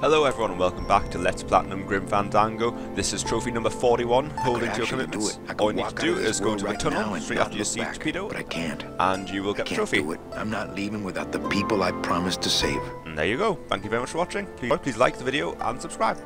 Hello everyone and welcome back to Let's Platinum Grim Fandango. This is trophy number 41, holding to your commitments. All you need to do is go to the tunnel straight after you see torpedo, But I can't. and you will get the trophy. do it. I'm not leaving without the people I promised to save. And there you go. Thank you very much for watching. Please, please like the video and subscribe.